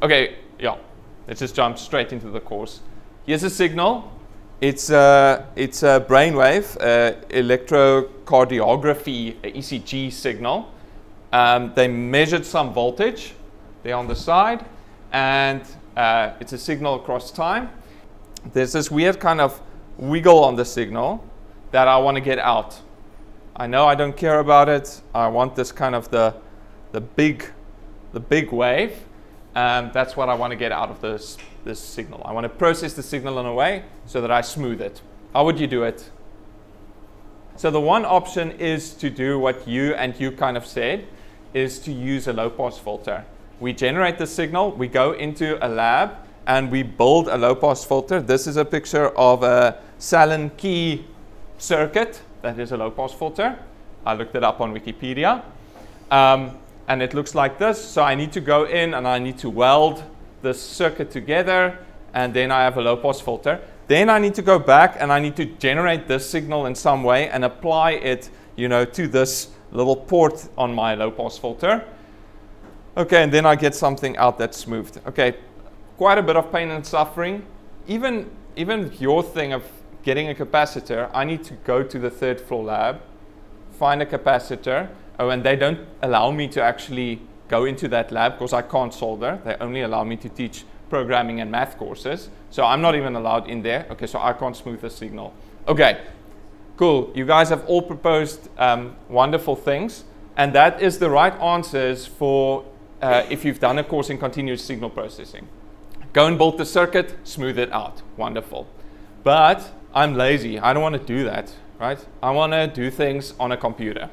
Okay, yeah. Let's just jump straight into the course. Here's a signal. It's a, it's a brainwave, electrocardiography, ECG signal. Um, they measured some voltage there on the side, and uh, it's a signal across time. There's this weird kind of wiggle on the signal that I want to get out. I know I don't care about it. I want this kind of the, the big, the big wave. Um, that's what I want to get out of this, this signal. I want to process the signal in a way so that I smooth it. How would you do it? So the one option is to do what you and you kind of said, is to use a low pass filter. We generate the signal, we go into a lab, and we build a low pass filter. This is a picture of a Sallen key circuit that is a low pass filter. I looked it up on Wikipedia. Um, and it looks like this. So I need to go in and I need to weld this circuit together and then I have a low pass filter. Then I need to go back and I need to generate this signal in some way and apply it, you know, to this little port on my low pass filter. Okay, and then I get something out that's smoothed. Okay, quite a bit of pain and suffering. Even, even your thing of getting a capacitor, I need to go to the third floor lab, find a capacitor. Oh, and they don't allow me to actually go into that lab because I can't solder. They only allow me to teach programming and math courses. So I'm not even allowed in there. Okay, so I can't smooth the signal. Okay, cool. You guys have all proposed um, wonderful things. And that is the right answers for uh, if you've done a course in continuous signal processing. Go and build the circuit, smooth it out. Wonderful. But I'm lazy. I don't want to do that, right? I want to do things on a computer.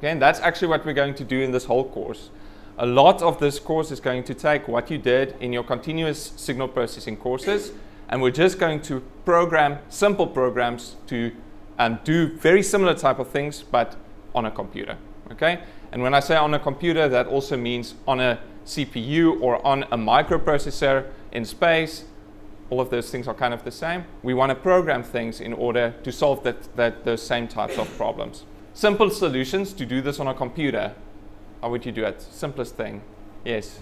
Okay, and that's actually what we're going to do in this whole course. A lot of this course is going to take what you did in your continuous signal processing courses, and we're just going to program simple programs to um, do very similar type of things, but on a computer. Okay, and when I say on a computer, that also means on a CPU or on a microprocessor in space all of those things are kind of the same. We want to program things in order to solve that, that, those same types of problems. Simple solutions to do this on a computer. How would you do it? Simplest thing. Yes.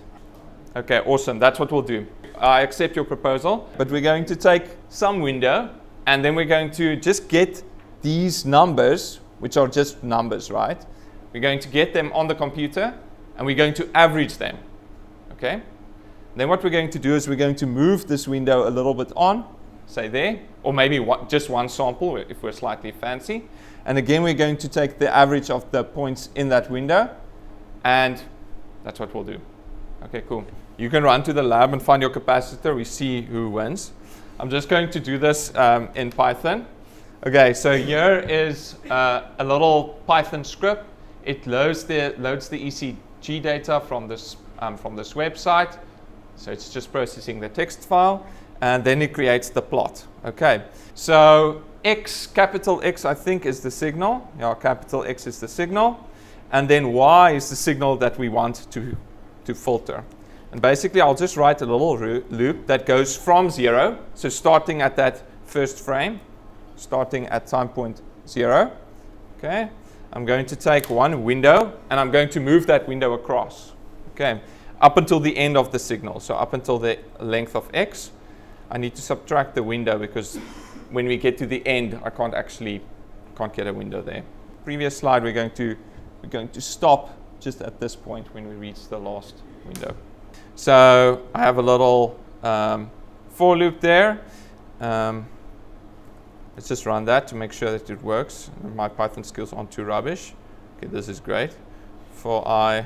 Okay, awesome. That's what we'll do. I accept your proposal, but we're going to take some window and then we're going to just get these numbers, which are just numbers, right? We're going to get them on the computer and we're going to average them. Okay? Then what we're going to do is we're going to move this window a little bit on, say there, or maybe one, just one sample if we're slightly fancy. And again, we're going to take the average of the points in that window, and that's what we'll do. Okay, cool. You can run to the lab and find your capacitor. We see who wins. I'm just going to do this um, in Python. Okay, so here is uh, a little Python script. It loads the, loads the ECG data from this, um, from this website. So it's just processing the text file and then it creates the plot. Okay, so X, capital X, I think is the signal. Yeah, capital X is the signal. And then Y is the signal that we want to, to filter. And basically, I'll just write a little loop that goes from zero. So starting at that first frame, starting at time point zero. Okay, I'm going to take one window and I'm going to move that window across. Okay, up until the end of the signal. So up until the length of x, I need to subtract the window because when we get to the end, I can't actually can't get a window there. Previous slide, we're going to we're going to stop just at this point when we reach the last window. So I have a little um, for loop there. Um, let's just run that to make sure that it works. My Python skills aren't too rubbish. Okay, this is great. For i,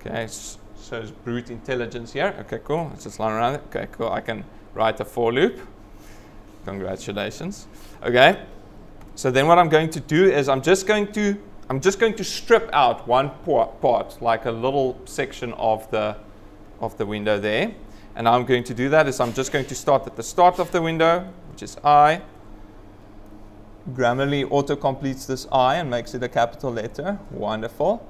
okay, so it's brute intelligence here. Okay, cool. Let's just line around it. Okay, cool. I can write a for loop. Congratulations. Okay. So then what I'm going to do is I'm just going to I'm just going to strip out one part, like a little section of the of the window there. And I'm going to do that is I'm just going to start at the start of the window, which is I. Grammarly auto completes this I and makes it a capital letter. Wonderful.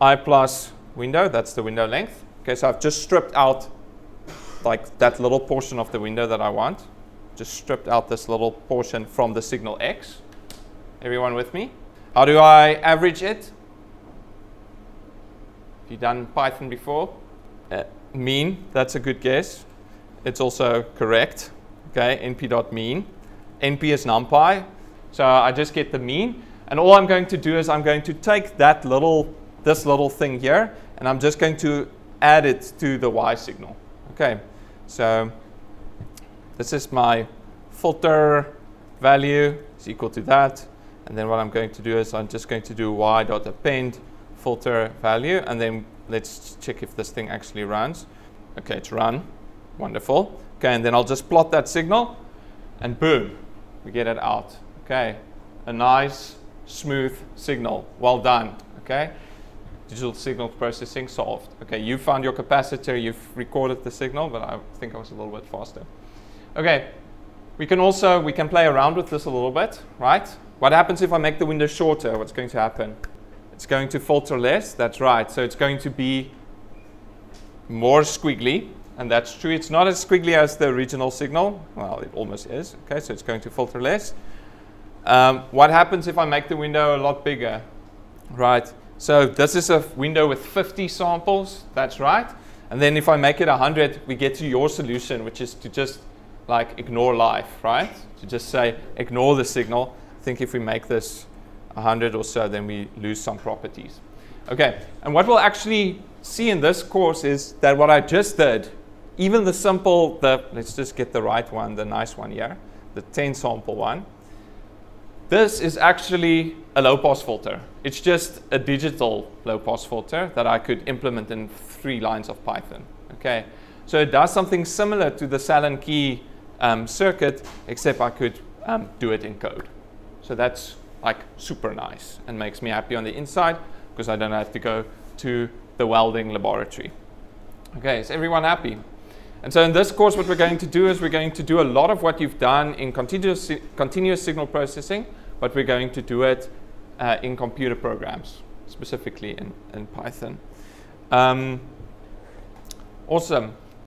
I plus window, that's the window length. Okay, so I've just stripped out like that little portion of the window that I want. Just stripped out this little portion from the signal X. Everyone with me? How do I average it? Have you've done Python before? Uh, mean, that's a good guess. It's also correct. Okay, np.mean. np is numpy, so I just get the mean. And all I'm going to do is I'm going to take that little, this little thing here, and I'm just going to add it to the y signal. Okay, so this is my filter value is equal to that. And then what I'm going to do is I'm just going to do y dot append filter value, and then let's check if this thing actually runs. Okay, it's run. Wonderful. Okay, and then I'll just plot that signal, and boom, we get it out. Okay, a nice, smooth signal. Well done. Okay, digital signal processing solved. Okay, you found your capacitor, you've recorded the signal, but I think I was a little bit faster. Okay, we can also, we can play around with this a little bit, right? What happens if I make the window shorter? What's going to happen? It's going to filter less, that's right. So it's going to be more squiggly, and that's true. It's not as squiggly as the original signal. Well, it almost is. Okay, so it's going to filter less. Um, what happens if I make the window a lot bigger? Right, so this is a window with 50 samples, that's right. And then if I make it 100, we get to your solution, which is to just like ignore life, right? To just say, ignore the signal. I think if we make this 100 or so, then we lose some properties. Okay, and what we'll actually see in this course is that what I just did, even the simple, the let's just get the right one, the nice one here, the 10 sample one. This is actually a low pass filter. It's just a digital low pass filter that I could implement in three lines of Python. Okay, so it does something similar to the Sallen key um, circuit, except I could um, do it in code. So that's like super nice and makes me happy on the inside because I don't have to go to the welding laboratory. Okay, is everyone happy? And so in this course, what we're going to do is we're going to do a lot of what you've done in continuous, continuous signal processing, but we're going to do it uh, in computer programs, specifically in, in Python. Um, awesome.